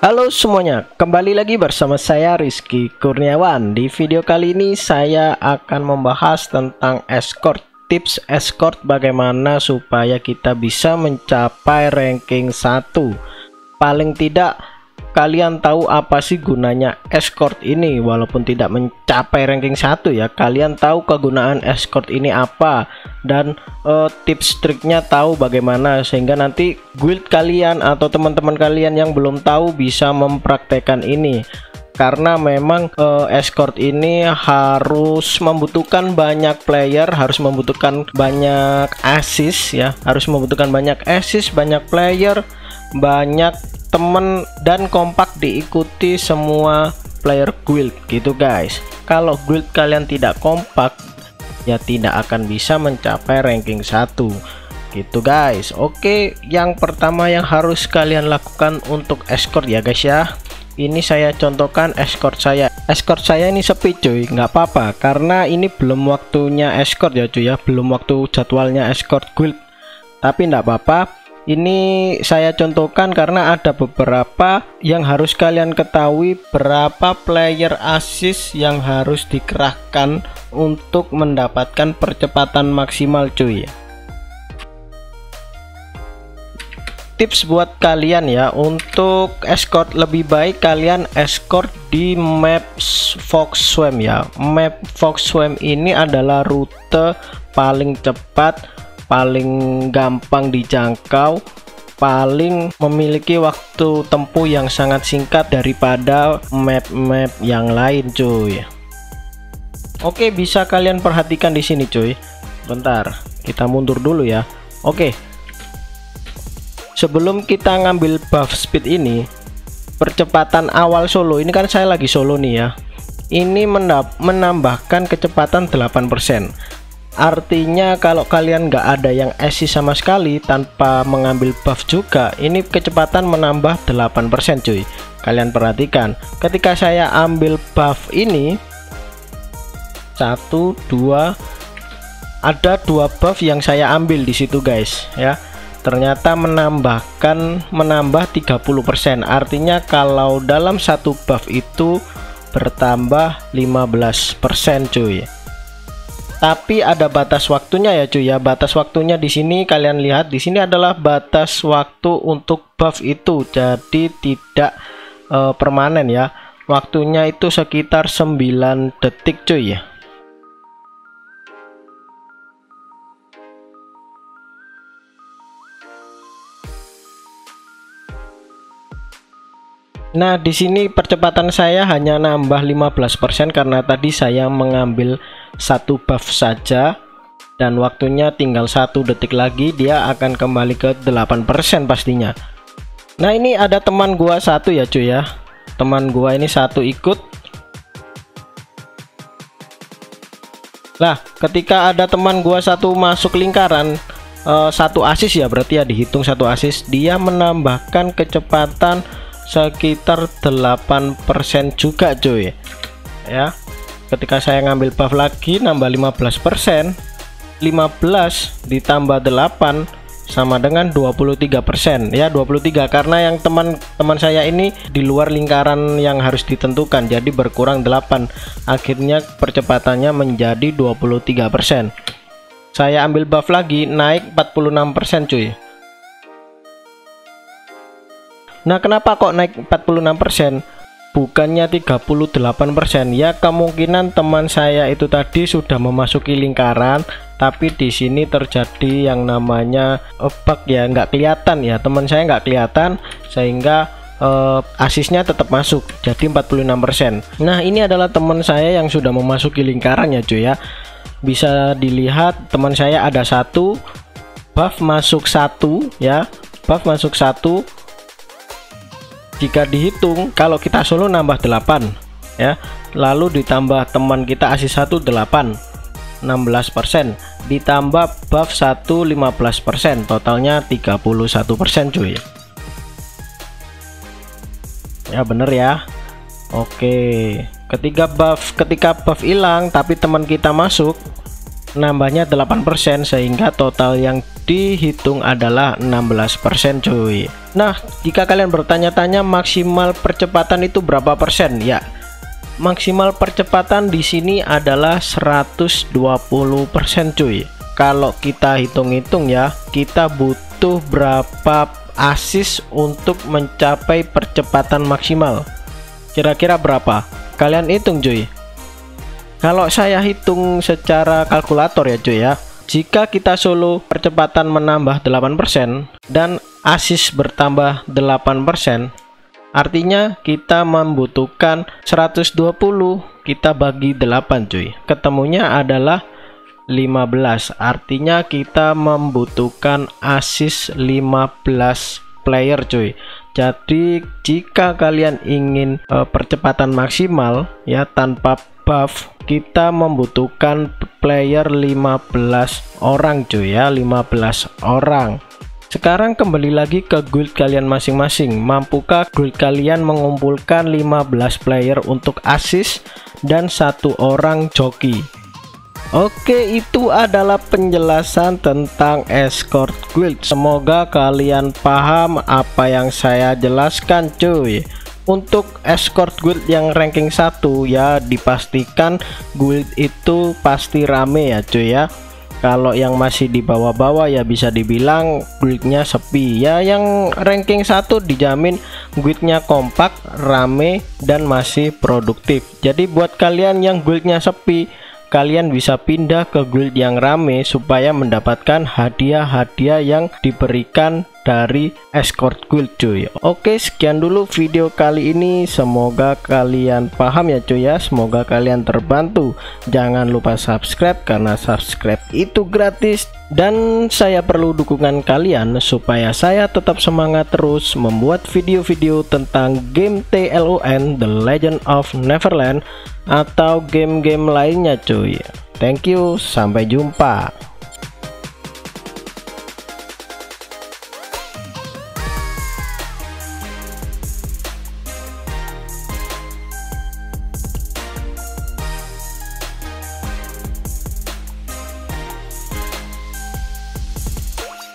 Halo semuanya, kembali lagi bersama saya Rizky Kurniawan. Di video kali ini saya akan membahas tentang escort, tips escort bagaimana supaya kita bisa mencapai ranking 1. Paling tidak kalian tahu apa sih gunanya escort ini? Walaupun tidak mencapai ranking 1 ya kalian tahu kegunaan escort ini apa? Dan uh, tips triknya tahu bagaimana sehingga nanti guild kalian atau teman-teman kalian yang belum tahu bisa mempraktekkan ini. Karena memang uh, escort ini harus membutuhkan banyak player, harus membutuhkan banyak assist ya, harus membutuhkan banyak assist, banyak player, banyak temen dan kompak diikuti semua player guild gitu guys. Kalau guild kalian tidak kompak ya tidak akan bisa mencapai ranking 1 gitu guys. Oke yang pertama yang harus kalian lakukan untuk escort ya guys ya. Ini saya contohkan escort saya. Escort saya ini sepi cuy. Nggak apa-apa karena ini belum waktunya escort ya cuy ya. Belum waktu jadwalnya escort guild. Tapi nggak apa-apa ini saya contohkan karena ada beberapa yang harus kalian ketahui berapa player assist yang harus dikerahkan untuk mendapatkan percepatan maksimal cuy. Tips buat kalian ya untuk escort lebih baik kalian escort di map Fox Swim ya. Map Fox Swim ini adalah rute paling cepat paling gampang dijangkau paling memiliki waktu tempuh yang sangat singkat daripada map-map yang lain cuy. Oke bisa kalian perhatikan di sini cuy. Bentar kita mundur dulu ya. Oke. Sebelum kita ngambil buff speed ini percepatan awal solo ini kan saya lagi solo nih ya. Ini menambahkan kecepatan 8% Artinya kalau kalian nggak ada yang assist sama sekali tanpa mengambil buff juga ini kecepatan menambah 8% cuy. Kalian perhatikan ketika saya ambil buff ini satu dua ada dua buff yang saya ambil di situ guys ya. Ternyata menambahkan menambah 30% artinya kalau dalam satu buff itu bertambah 15% cuy tapi ada batas waktunya ya cuy ya. Batas waktunya di sini kalian lihat di sini adalah batas waktu untuk buff itu. Jadi tidak uh, permanen ya. Waktunya itu sekitar 9 detik cuy ya Nah, di sini percepatan saya hanya nambah 15% karena tadi saya mengambil satu buff saja dan waktunya tinggal satu detik lagi dia akan kembali ke 8% pastinya. Nah, ini ada teman gua satu ya, cuy ya. Teman gua ini satu ikut. Lah, ketika ada teman gua satu masuk lingkaran uh, satu asis ya berarti ya dihitung satu asis dia menambahkan kecepatan sekitar 8% juga cuy. Ya ketika saya ngambil buff lagi nambah 15% 15 ditambah 8 sama dengan 23% ya 23 karena yang teman-teman saya ini di luar lingkaran yang harus ditentukan jadi berkurang 8 akhirnya percepatannya menjadi 23% saya ambil buff lagi naik 46% cuy Nah, kenapa kok naik 46%? Bukannya 38%. Ya, kemungkinan teman saya itu tadi sudah memasuki lingkaran, tapi di sini terjadi yang namanya bug ya, nggak kelihatan ya. Teman saya nggak kelihatan sehingga uh, asisnya tetap masuk jadi 46% nah ini adalah teman saya yang sudah memasuki lingkaran ya cuy ya bisa dilihat teman saya ada satu buff masuk satu ya buff masuk satu jika dihitung kalau kita solo nambah 8 ya. Lalu ditambah teman kita asis 1 8 16% ditambah buff 1 15% totalnya 31% cuy. Ya bener ya. Oke. Ketika buff ketika buff hilang tapi teman kita masuk nambahnya 8% sehingga total yang dihitung adalah 16% cuy. Nah jika kalian bertanya-tanya maksimal percepatan itu berapa persen? Ya maksimal percepatan di sini adalah 120% cuy. Kalau kita hitung-hitung ya kita butuh berapa asis untuk mencapai percepatan maksimal? Kira-kira berapa? Kalian hitung cuy kalau saya hitung secara kalkulator ya cuy ya jika kita solo percepatan menambah 8% dan asis bertambah 8%, artinya kita membutuhkan 120 kita bagi 8 cuy. Ketemunya adalah 15. Artinya kita membutuhkan asis 15 player cuy. Jadi jika kalian ingin uh, percepatan maksimal ya tanpa buff kita membutuhkan player 15 orang cuy ya 15 orang. Sekarang kembali lagi ke guild kalian masing-masing. Mampukah guild kalian mengumpulkan 15 player untuk assist dan satu orang joki? Oke itu adalah penjelasan tentang escort guild. Semoga kalian paham apa yang saya jelaskan cuy untuk escort guild yang ranking 1 ya dipastikan guild itu pasti rame ya cuy ya. Kalau yang masih di bawah-bawah ya bisa dibilang guildnya sepi. Ya yang ranking 1 dijamin guildnya kompak rame dan masih produktif. Jadi buat kalian yang guildnya sepi kalian bisa pindah ke guild yang rame supaya mendapatkan hadiah-hadiah yang diberikan dari escort guild cuy. Oke sekian dulu video kali ini. Semoga kalian paham ya cuy ya. Semoga kalian terbantu. Jangan lupa subscribe karena subscribe itu gratis. Dan saya perlu dukungan kalian supaya saya tetap semangat terus membuat video-video tentang game TLON The Legend of Neverland atau game-game lainnya cuy. Thank you sampai jumpa